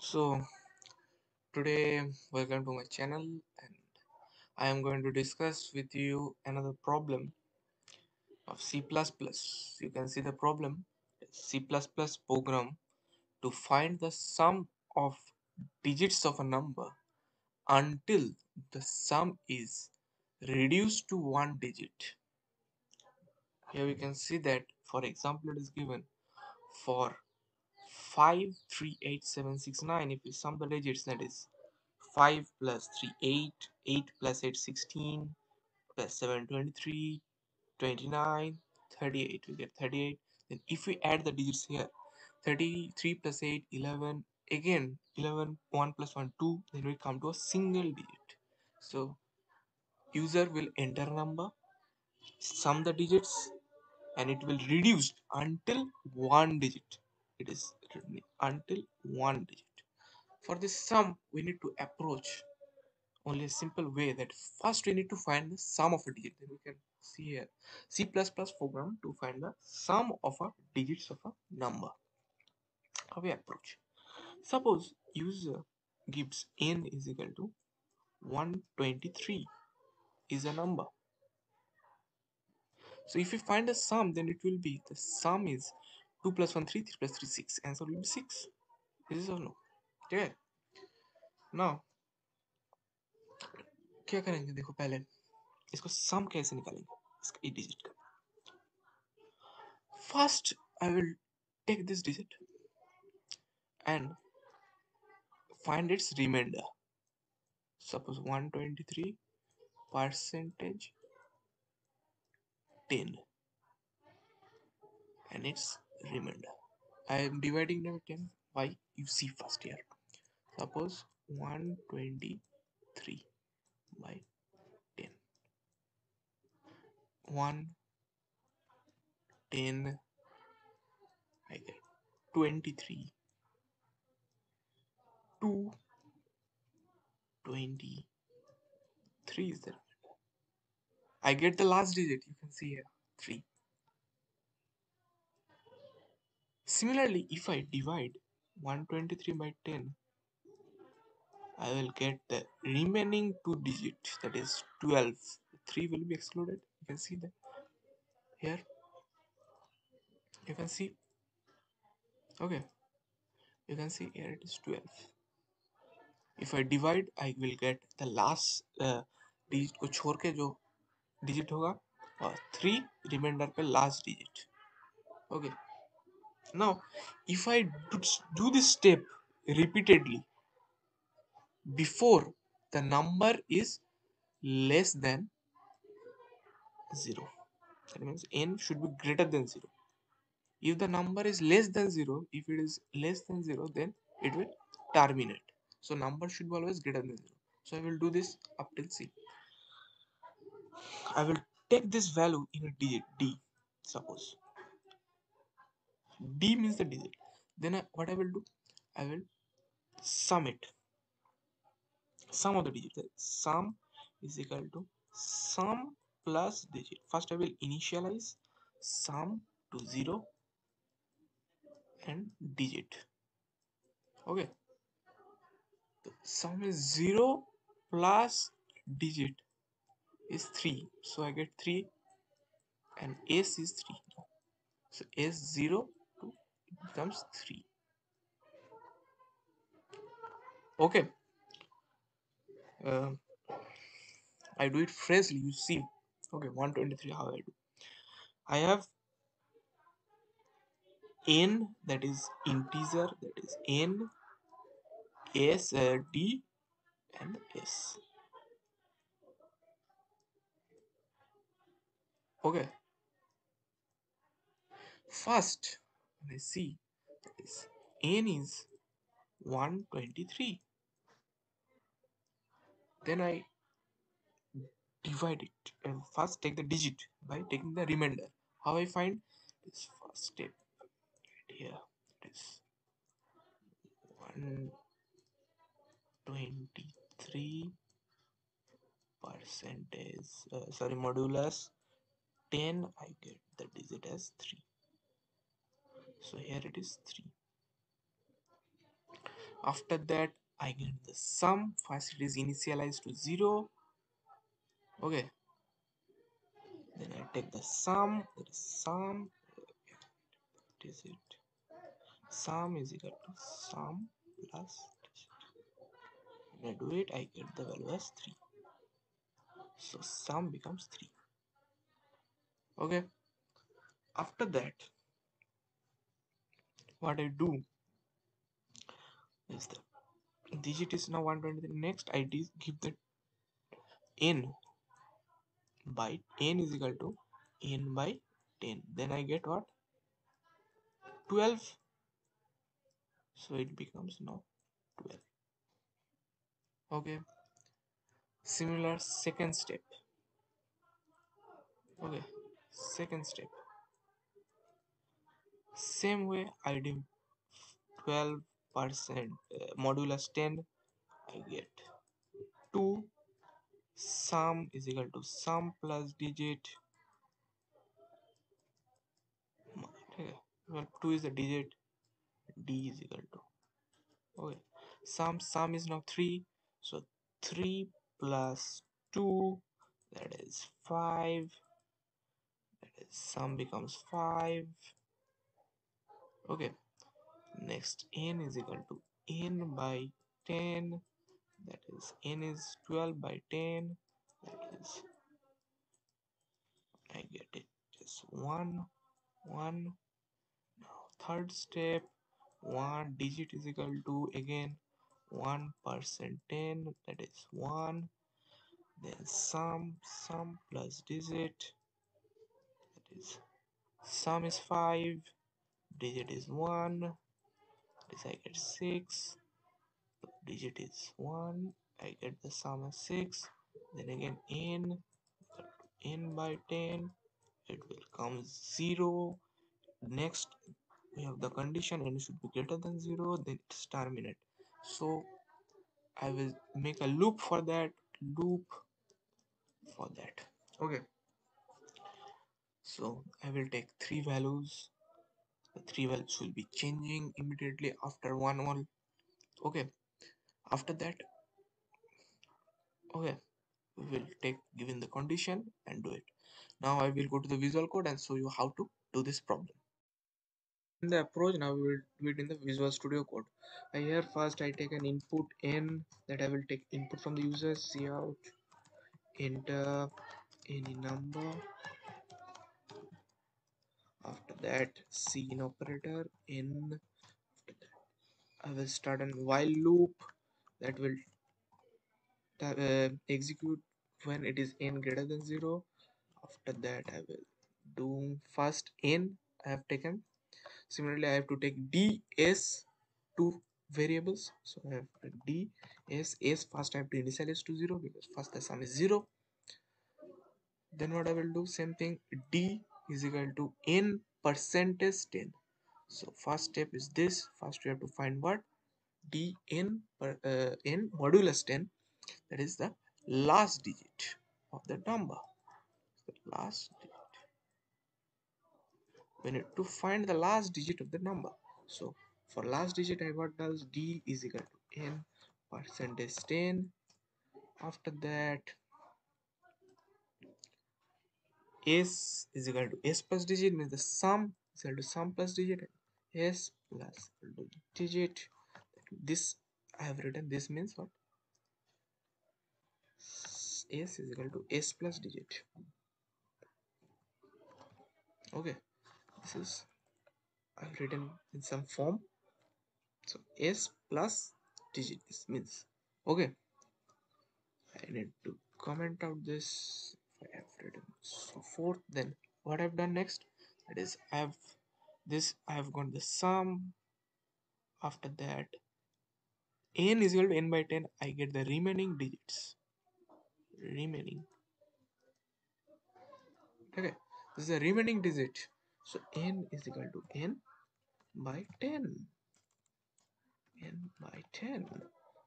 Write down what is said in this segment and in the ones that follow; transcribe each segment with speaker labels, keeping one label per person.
Speaker 1: So today welcome to my channel and I am going to discuss with you another problem of C++. You can see the problem C++ program to find the sum of digits of a number until the sum is reduced to one digit. Here we can see that for example it is given for 5 3 8 7 6 9 if we sum the digits that is 5 plus 3 8 8 plus 8 16 plus 7 23 29 38 we get 38 then if we add the digits here 33 plus 8 11 again 11 1 plus 1 2 then we come to a single digit. So user will enter number sum the digits and it will reduce until one digit. It is until one digit. For this sum we need to approach only a simple way that first we need to find the sum of a digit. Then we can see here. C++ plus program to find the sum of a digits of a number. How we approach? Suppose user uh, gives n is equal to 123 is a number. So if we find the sum then it will be the sum is 2 plus 1 3 3 plus 3 6 answer will be 6 this is or no okay now क्या करेंगे देखो पहले इसको सम कैसे निकालेंगे इसका ई digit का first I will take this digit and find its remainder suppose 123 percentage 10 and its remainder i am dividing them 10 by you see first here suppose 123 by 10 1 10 I get 23 2 23 is the I get the last digit you can see here. 3 similarly if I divide 123 by 10 I will get the remaining two digits that is 12 3 will be excluded you can see that here you can see okay you can see here it is 12 if I divide I will get the last uh, digit को छोड़ के जो digit होगा और 3 remainder पे last digit okay now if I do, this step repeatedly before the number is less than 0 that means n should be greater than 0 if the number is less than 0 if it is less than 0 then it will terminate. So number should be always greater than 0 so i will do this up till c. I will take this value in a d suppose d means the digit. Then I, what i will do? I will sum it. Sum of the digit. Sum is equal to sum plus digit. First i will initialize sum to 0 and digit. Okay. The sum is 0 plus digit is 3 so i get 3 and s is 3 so s 0 to becomes 3 okay. Uh, I do it freshly you see. Okay 123 how I do. I have n that is integer that is n s uh, d and s. Okay. First I see. Is n is 123 then I divide it. And first take the digit by taking the remainder. How I find? This first step right here. It is 123 percentage uh, sorry modulus 10 I get the digit as 3 so here it is 3 after that I get the sum. First it is initialized to 0 okay. Then I take the sum. That is sum. What is it. Sum is equal to sum plus when I do it I get the value as 3 so sum becomes 3 okay. After that what I do is the digit is now 123 next I give the n by n is equal to n by 10 then I get what? 12 so it becomes now 12 okay. Similar second step. Okay. Second step same way I do 12 percent uh, modulus 10 I get 2 sum is equal to sum plus digit. Okay well 2 is the digit d is equal to okay. Sum sum is now 3 so 3 plus 2 that is 5 that is sum becomes 5 okay. Next n is equal to n by 10 that is n is 12 by 10 that is I get it. Just one one. Now third step one digit is equal to again 1 percent 10 that is 1 then sum sum plus digit. That is sum is 5 digit is 1 this I get 6 digit is 1 I get the sum as 6 then again n n by 10 it will come 0 next we have the condition n should be greater than 0 then it's terminate. So I will make a loop for that loop for that. Okay. So I will take three values three values will be changing immediately after one one okay. After that okay we will take given the condition and do it. Now i will go to the visual code and show you how to do this problem. In the approach now we will do it in the visual studio code. I here first i take an input n that i will take input from the user cout enter any number that cin operator in I will start a while loop that will uh, execute when it is n greater than 0 after that I will do first n I have taken. Similarly I have to take d s two variables. So I have d s s first I have to initialize to 0 because first the sum is 0 then what I will do? Same thing d is equal to n percentage 10 so first step is this. First we have to find what? D n per, uh, n modulus 10 that is the last digit of the number. The last digit. We need to find the last digit of the number. So for last digit I what does? D is equal to n. Percentage 10 after that s is equal to s plus digit means the sum is equal to sum plus digit s plus digit. This I have written this means what? S is equal to s plus digit. Okay this is I've written in some form. So s plus digit this means. Okay I need to comment out this I have written so forth then what I've done next that is I have this I have got the sum. After that n is equal to n by 10 I get the remaining digits. Remaining. Okay this is the remaining digit. So n is equal to n by 10 n by 10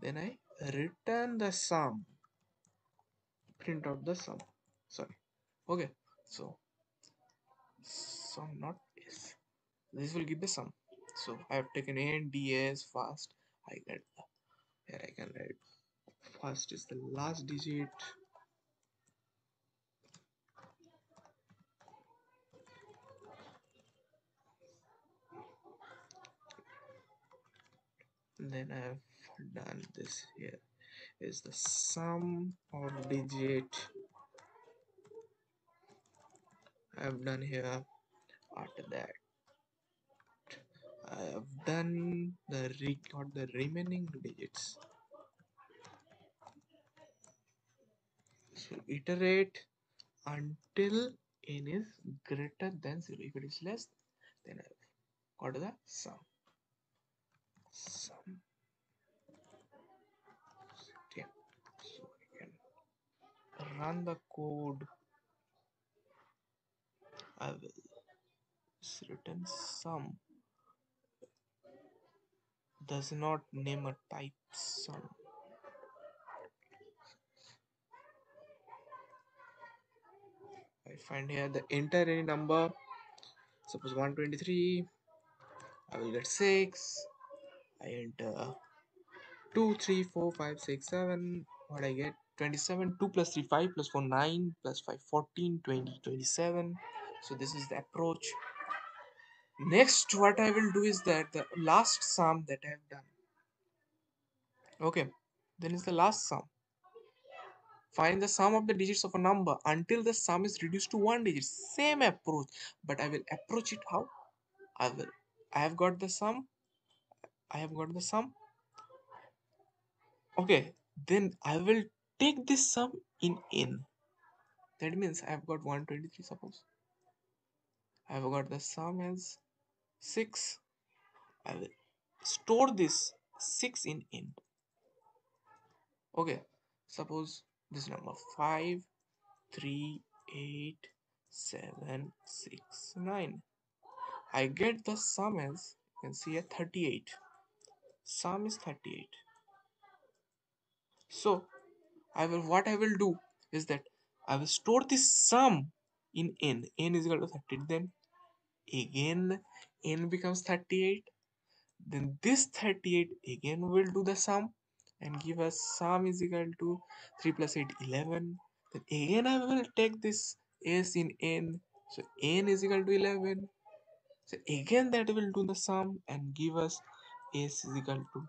Speaker 1: then I return the sum. Print out the sum sorry. Okay so sum not is this will give the sum so I have taken n ds fast. I get here I can write. First is the last digit. Then I have done this here. Is the sum of digit I have done here. After that I have done the record the remaining digits. So iterate until n is greater than 0 if it is less then I have got the sum. Sum. Okay. so I can run the code I will return sum does not name a type sum I find here the enter any number suppose 123 I will get 6 I enter 2 3 4 5 6 7 what I get? 27 2 plus 3 5 plus 4 9 plus 5 14 20 27 so this is the approach. Next what I will do is that the last sum that I have done. Okay then is the last sum. Find the sum of the digits of a number until the sum is reduced to one digit. Same approach but I will approach it how? I will I have got the sum I have got the sum. Okay then I will take this sum in n. That means I have got 123 suppose I have got the sum as 6 I will store this 6 in n. Okay suppose this number 5 3 8 7 6 9 I get the sum as you can see here 38 sum is 38 so I will what I will do is that I will store this sum in n. n is equal to 30 then again n becomes 38 then this 38 again will do the sum and give us sum is equal to 3 plus 8 11 then again I will take this s in n. So n is equal to 11 so again that will do the sum and give us s is equal to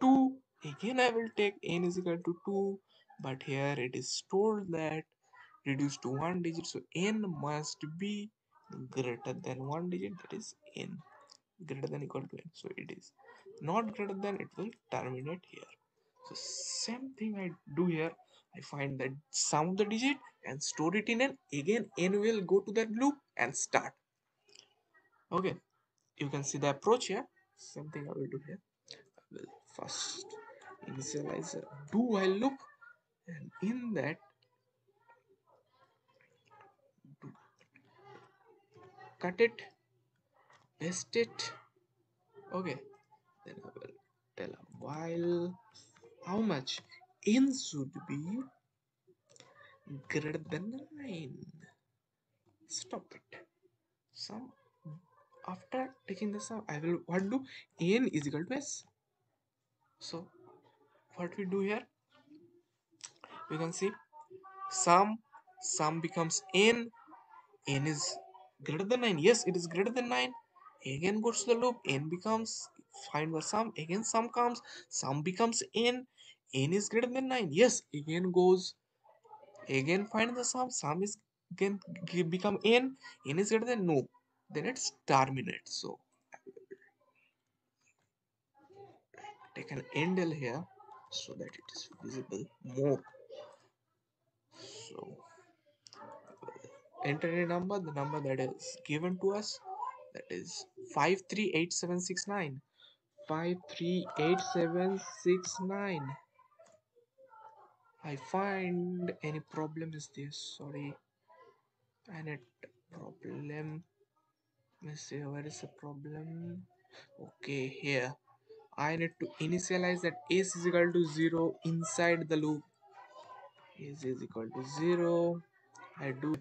Speaker 1: 2 again I will take n is equal to 2 but here it is told that reduced to one digit. So n must be greater than one digit. That is n. Greater than equal to n. So it is not greater than it will terminate here. So same thing i do here. I find the sum of the digit and store it in n. Again n will go to that loop and start. Okay. You can see the approach here. Same thing i will do here. I will first initialize a do while loop and in that cut it paste it. Okay. Then I will tell a while how much n should be greater than 9 stop it. Sum after taking the sum I will what do? n is equal to s. So what we do here? You can see sum sum becomes n n is greater than 9 yes it is greater than 9 again goes to the loop. N becomes find the sum again sum comes sum becomes n. N is greater than 9 yes again goes again find the sum sum is again become n. N is greater than no. Then it's terminates so take an endl here so that it is visible more. So enter number the number that is given to us that is 538769 538769 I find any problem is this sorry. And problem let's see where is the problem? Okay here. I need to initialize that s is equal to 0 inside the loop. S is equal to 0 I do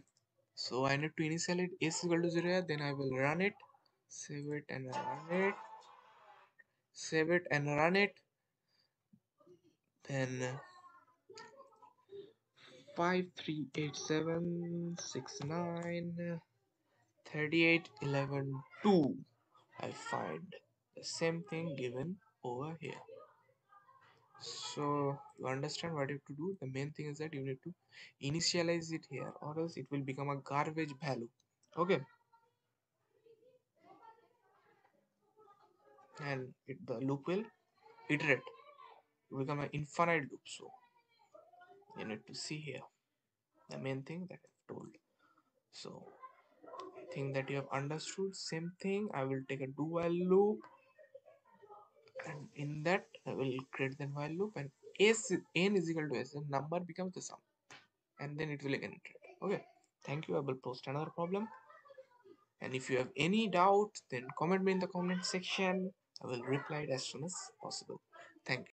Speaker 1: so I need to initialize s equal to 0 then I will run it. Save it and run it. Save it and run it. Then five three eight seven six nine 38 11 2 I find the same thing given over here so you understand what you have to do. The main thing is that you need to initialize it here or else it will become a garbage value. Okay? And it, the loop will iterate. It will become an infinite loop. So you need to see here the main thing that I've told. So I think that you have understood same thing. I will take a do while loop and in that I will create the while loop and s n is equal to s the number becomes the sum. And then it will again iterate okay. Thank you. I will post another problem. And if you have any doubt then comment me in the comment section. I will reply it as soon as possible. Thank you